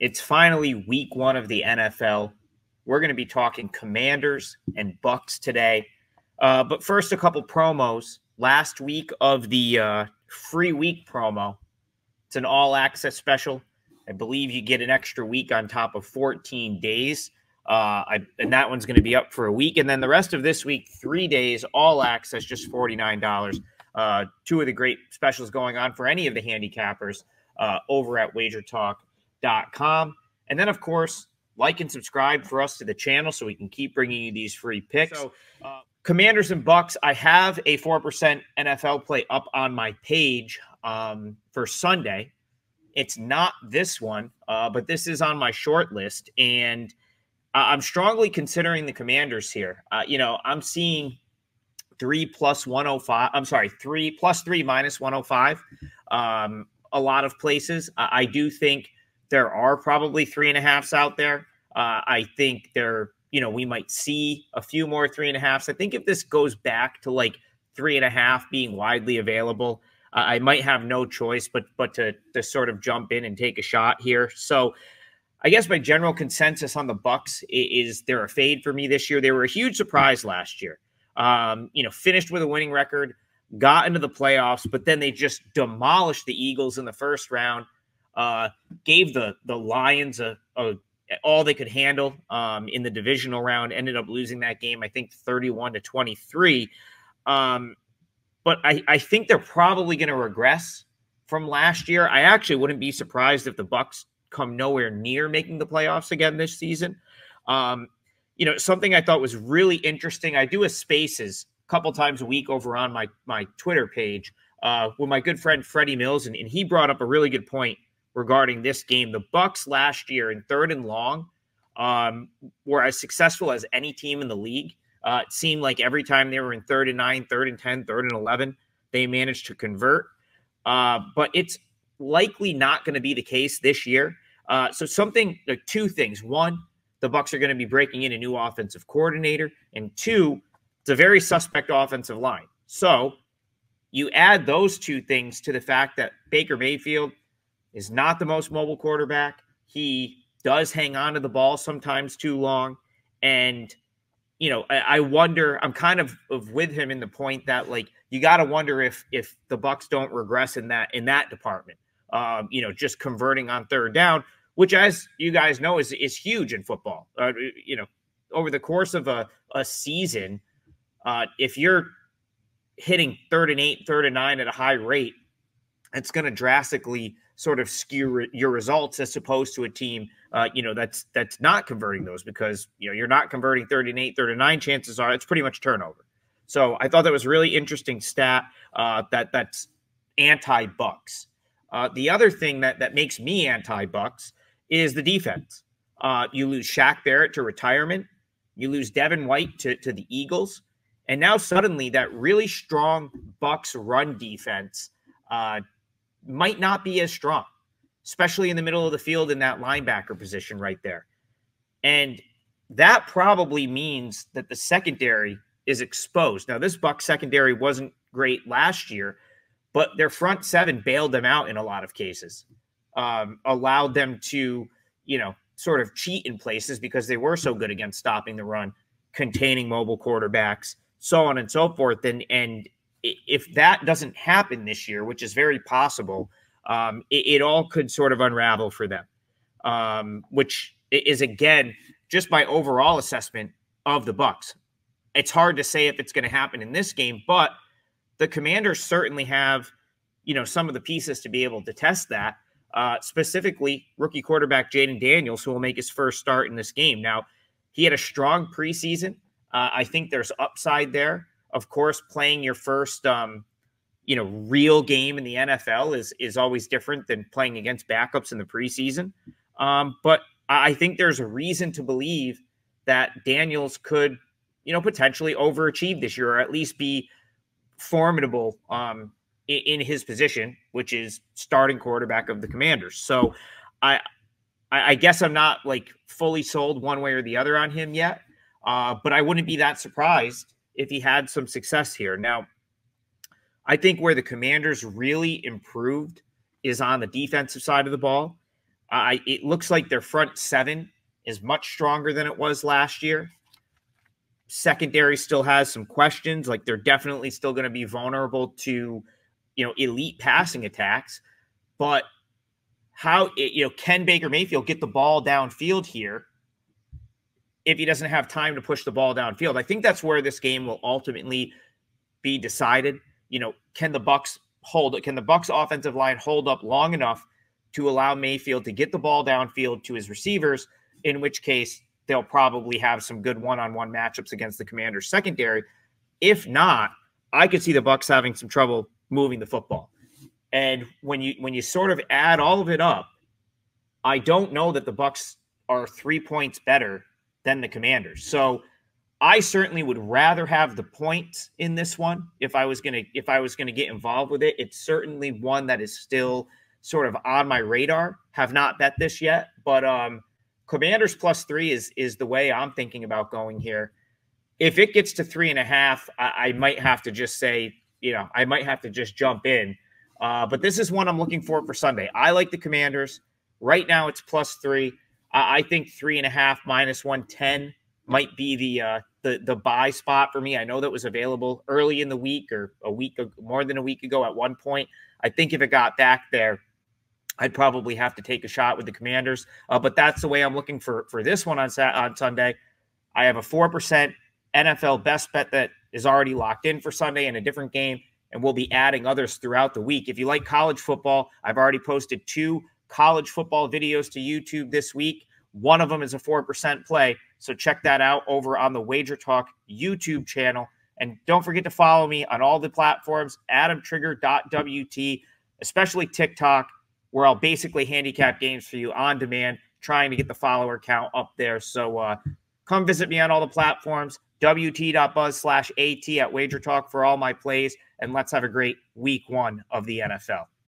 It's finally week one of the NFL. We're going to be talking Commanders and Bucs today. Uh, but first, a couple promos. Last week of the uh, free week promo, it's an all access special. I believe you get an extra week on top of 14 days. Uh, I, and that one's going to be up for a week. And then the rest of this week, three days, all access, just $49. Uh, two of the great specials going on for any of the handicappers uh, over at wagertalk.com. And then, of course, like and subscribe for us to the channel so we can keep bringing you these free picks. So, uh, Commanders and Bucs, I have a 4% NFL play up on my page um, for Sunday. It's not this one, uh, but this is on my short list. And I'm strongly considering the Commanders here. Uh, you know, I'm seeing three plus 105. I'm sorry, three plus three minus 105. Um, a lot of places. I, I do think there are probably three and a halfs out there. Uh, I think there, you know, we might see a few more three and a halfs. I think if this goes back to like three and a half being widely available, uh, I might have no choice but but to to sort of jump in and take a shot here. So. I guess my general consensus on the Bucs is they're a fade for me this year. They were a huge surprise last year. Um, you know, finished with a winning record, got into the playoffs, but then they just demolished the Eagles in the first round. Uh, gave the the Lions a, a all they could handle um, in the divisional round. Ended up losing that game, I think, thirty-one to twenty-three. Um, but I, I think they're probably going to regress from last year. I actually wouldn't be surprised if the Bucs come nowhere near making the playoffs again this season. Um, you know, something I thought was really interesting. I do a spaces a couple times a week over on my my Twitter page uh, with my good friend Freddie Mills, and, and he brought up a really good point regarding this game. The Bucs last year in third and long um, were as successful as any team in the league. Uh, it seemed like every time they were in third and nine, third and 10, third and 11, they managed to convert. Uh, but it's likely not going to be the case this year. Uh, so something, like two things. One, the Bucs are going to be breaking in a new offensive coordinator, and two, it's a very suspect offensive line. So you add those two things to the fact that Baker Mayfield is not the most mobile quarterback. He does hang on to the ball sometimes too long. And, you know, I, I wonder, I'm kind of, of with him in the point that like you gotta wonder if if the Bucs don't regress in that in that department. Um, you know, just converting on third down, which as you guys know is is huge in football. Uh, you know, over the course of a, a season, uh, if you're hitting third and eight, third and nine at a high rate, it's going to drastically sort of skew re- your results as opposed to a team, uh, you know, that's that's not converting those because you know you're not converting 38 and eight, third and. Chances are it's pretty much turnover. So I thought that was really interesting stat uh, that that's anti Bucs. Uh, the other thing that that makes me anti Bucs is the defense. Uh, you lose Shaq Barrett to retirement. You lose Devin White to, to the Eagles. And now suddenly that really strong Bucs run defense uh, might not be as strong, especially in the middle of the field in that linebacker position right there. And that probably means that the secondary is exposed. Now, this Buck secondary wasn't great last year, but their front seven bailed them out in a lot of cases, um, allowed them to, you know, sort of cheat in places because they were so good against stopping the run, containing mobile quarterbacks, so on and so forth. And and if that doesn't happen this year, which is very possible, um, it, it, all could sort of unravel for them. Um, which is again just my overall assessment of the Bucs. It's hard to say if it's going to happen in this game, but the Commanders certainly have, you know, some of the pieces to be able to test that uh, specifically rookie quarterback Jayden Daniels, who will make his first start in this game. Now, he had a strong preseason. Uh, I think there's upside there. Of course, playing your first, um, you know, real game in the NFL is is always different than playing against backups in the preseason. Um, but I think there's a reason to believe that Daniels could, you know, potentially overachieve this year, or at least be formidable um, in, his position, which is starting quarterback of the Commanders. So I I guess I'm not like fully sold one way or the other on him yet. Uh, but I wouldn't be that surprised if he had some success here. Now, I think where the Commanders really improved is on the defensive side of the ball. It looks like their front seven is much stronger than it was last year. Secondary still has some questions. Like they're definitely still going to be vulnerable to, you know, elite passing attacks. But how you know can Baker Mayfield get the ball downfield here if he doesn't have time to push the ball downfield? I think that's where this game will ultimately be decided. You know, can the Bucs hold? Can the Bucs offensive line hold up long enough to allow Mayfield to get the ball downfield to his receivers? In which case, they'll probably have some good one-on-one matchups against the Commanders secondary. If not, I could see the Bucs having some trouble moving the football. And when you when you sort of add all of it up, I don't know that the Bucs are 3 points better than the Commanders. So I certainly would rather have the points in this one if I was going to if I was to get involved with it. It's certainly one that is still sort of on my radar. Have not bet this yet, but um Commanders plus three is is the way I'm thinking about going here. If it gets to three and a half, I, I might have to just say, you know, I might have to just jump in. Uh, but this is one I'm looking for for Sunday. I like the Commanders. Right now, it's plus three. I, I think three and a half minus one ten might be the uh, the the buy spot for me. I know that was available early in the week or a week more than a week ago at one point. I think if it got back there, I'd probably have to take a shot with the Commanders. Uh, but that's the way I'm looking for for this one on on Sunday. I have a four percent NFL best bet that is already locked in for Sunday in a different game, and we'll be adding others throughout the week. If you like college football, I've already posted two college football videos to YouTube this week. One of them is a four percent play, so check that out over on the Wager Talk YouTube channel. And don't forget to follow me on all the platforms, adamtrigger.wt, especially TikTok where I'll basically handicap games for you on demand, trying to get the follower count up there. So uh, come visit me on all the platforms, wt.buzz slash AT at Wager Talk for all my plays. And let's have a great week one of the NFL.